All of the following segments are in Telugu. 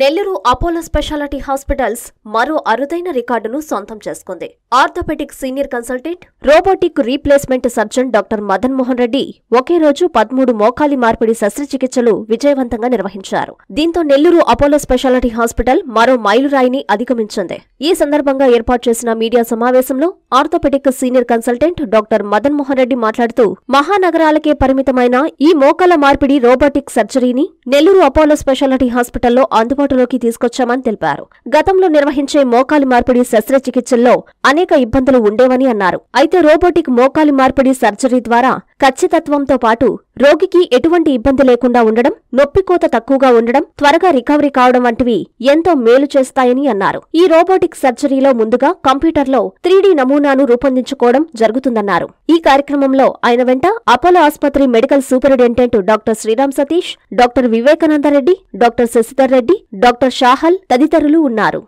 నెల్లూరు అపోలో స్పెషాలిటీ హాస్పిటల్స్ మరో అరుదైన రికార్డును సొంతం చేసుకుంది. Orthopedic senior consultant robotic replacement surgeon doctor Madan Mohan Reddy ఒకే రోజు పదమూడు మోకాలి మార్పిడి శస్త్రచికిత్సలు విజయవంతంగా నిర్వహించారు. దీంతో నెల్లూరు అపోలో స్పెషాలిటీ హాస్పిటల్ మరో మైలురాయిని అధిగమించింది. ఈ సందర్భంగా ఏర్పాటు చేసిన మీడియా సమావేశంలో orthopedic senior consultant doctor Madan Mohan Reddy మాట్లాడుతూ మహానగరాలకే పరిమితమైన ఈ మోకాల మార్పిడి రోబోటిక్ సర్జరీని నెల్లూరు అపోలో స్పెషాలిటీ హాస్పిటల్లో అందుబాటులోకి తీసుకొచ్చామని తెలిపారు. గతంలో నిర్వహించే మోకాలి మార్పిడి శస్త్రచికిత్సల్లో అనేక ఇబ్బందులు ఉండేవని అన్నారు. అయితే రోబోటిక్ మోకాలి మార్పిడి సర్జరీ ద్వారా ఖచ్చితత్వంతో పాటు రోగికి ఎటువంటి ఇబ్బంది లేకుండా ఉండడం నొప్పికోత తక్కువగా ఉండడం త్వరగా రికవరీ కావడం వంటివి ఎంతో మేలు చేస్తాయని అన్నారు. ఈ రోబోటిక్ సర్జరీలో ముందుగా కంప్యూటర్లో త్రీడీ నమూనాను రూపొందించుకోవడం జరుగుతుందన్నారు. ఈ కార్యక్రమంలో ఆయన వెంట అపోలో ఆసుపత్రి medical superintendent doctor Sriram Satish doctor Vivekananda Reddy doctor Sasidhar Reddy doctor Shahal తదితరులు ఉన్నారు.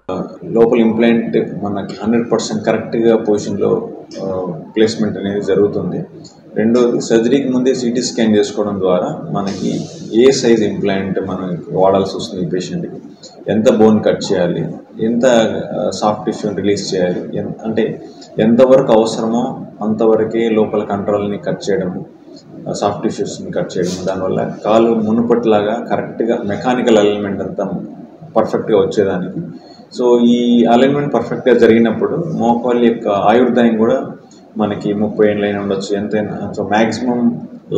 లోపల ఇంప్లాంట్ మనకి హండ్రెడ్ పర్సెంట్ కరెక్ట్గా పొజిషన్లో ప్లేస్మెంట్ అనేది జరుగుతుంది. రెండోది సర్జరీకి ముందే సిటీ స్కాన్ చేసుకోవడం ద్వారా మనకి ఏ సైజ్ ఇంప్లాంట్ మనం వాడాల్సి వస్తుంది ఈ పేషెంట్కి ఎంత బోన్ కట్ చేయాలి? ఎంత సాఫ్ట్ టిష్యూని రిలీజ్ చేయాలి? ఎన్- అంటే ఎంతవరకు అవసరమో అంతవరకే లోపల కంట్రోల్ని కట్ చేయడము సాఫ్ట్ టిష్యూస్ని కట్ చేయడం దానివల్ల కాలు మునుపట్లాగా కరెక్ట్గా మెకానికల్ అలైన్మెంట్ అంతా పర్ఫెక్ట్గా వచ్చేదానికి. సో ఈ అలైన్మెంట్ పర్ఫెక్ట్గా జరిగినప్పుడు మోకాళ్ళ యొక్క ఆయుర్దాయం కూడా మనకి ముప్పై ఏళ్ళైనా ఉండొచ్చు ఎంతైనా. సో మ్యాక్సిమం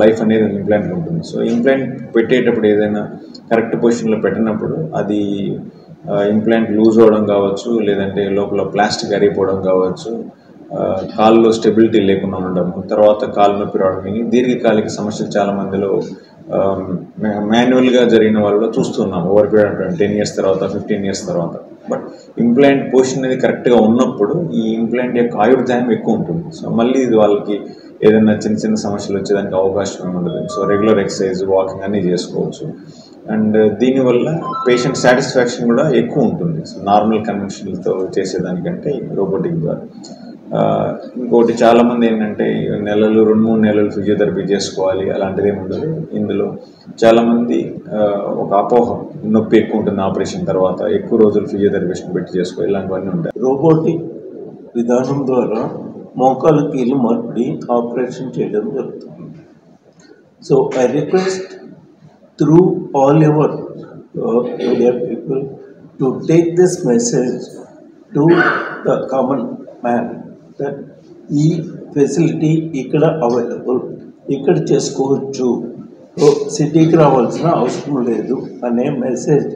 లైఫ్ అనేది ఇంప్లాంట్ ఉంటుంది. సో ఇంప్లాంట్ పెట్టేటప్పుడు ఏదైనా కరెక్ట్ పొజిషన్లో పెట్టినప్పుడు అది ఇంప్లాంట్ లూజ్ అవ్వడం కావచ్చు లేదంటే లోపల ప్లాస్టిక్ అరిగిపోవడం కావచ్చు కాల్లో స్టెబిలిటీ లేకుండా ఉండడం తర్వాత కాలు నొప్పి రావడం ఇవి దీర్ఘకాలిక సమస్యలు చాలా మందిలో మాన్యువల్గా జరిగిన వాళ్ళు చూస్తున్నాం ఓవర్ పీరియడ్ టెన్ ఇయర్స్ తర్వాత ఫిఫ్టీన్ ఇయర్స్ తర్వాత. బట్ ఇంప్లాంట్ పోషన్ అనేది కరెక్ట్గా ఉన్నప్పుడు ఈ ఇంప్లాంట్ యొక్క ఆయుర్దాయం ఎక్కువ ఉంటుంది. సో మళ్ళీ ఇది వాళ్ళకి ఏదైనా చిన్న చిన్న సమస్యలు వచ్చేదానికి అవకాశం ఏమి ఉండదు. సో రెగ్యులర్ ఎక్సర్సైజ్ వాకింగ్ అన్నీ చేసుకోవచ్చు. అండ్ దీనివల్ల పేషెంట్ సాటిస్ఫాక్షన్ కూడా ఎక్కువ ఉంటుంది. సో నార్మల్ కన్వెన్షన్లతో చేసేదానికంటే రోబోటిక్ ద్వారా. ఇంకోటి చాలామంది ఏంటంటే నెలలు రెండు మూడు నెలలు ఫిజియోథెరపీ చేసుకోవాలి అలాంటిది ఏమి ఉండదు. ఇందులో చాలామంది ఒక అపోహ నొప్పి ఎక్కువ ఉంటుంది ఆపరేషన్ తర్వాత ఎక్కువ రోజులు ఫిజియోథెరపిస్ట్ పెట్టి చేసుకోవాలి ఇలాంటివన్నీ ఉంటాయి. రోబోటిక్ విధానం ద్వారా మోకాల కీలు మార్పిడి ఆపరేషన్ చేయడం జరుగుతుంది. So I request through all ever media people to take this message to the common man that ఈ ఫెసిలిటీ ఇక్కడ అవైలబుల్ ఇక్కడ చేసుకోవచ్చు. సిటీకి రావాల్సిన అవసరం లేదు అనే మెసేజ్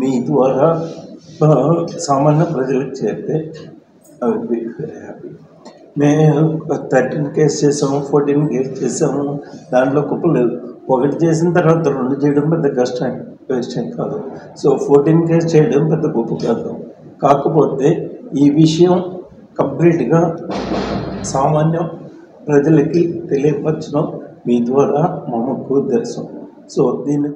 మీ ద్వారా సామాన్య ప్రజలకు చేరితే I will be very happy మేము థర్టీన్ కేస్ చేసాము ఫోర్టీన్ కేస్ చేసాము. దాంట్లో కుప్పలేదు ఒకటి చేసిన తర్వాత రెండు చేయడం పెద్ద కష్టం కష్టం కాదు. సో ఫోర్టీన్ కేస్ చేయడం పెద్ద గొప్ప కాదు కాకపోతే ఈ విషయం కంప్లీట్గా సామాన్య ప్రజలకి తెలియపరచడం మీ ద్వారా మనకు ముఖ్య ఉద్దేశం సో దీన్ని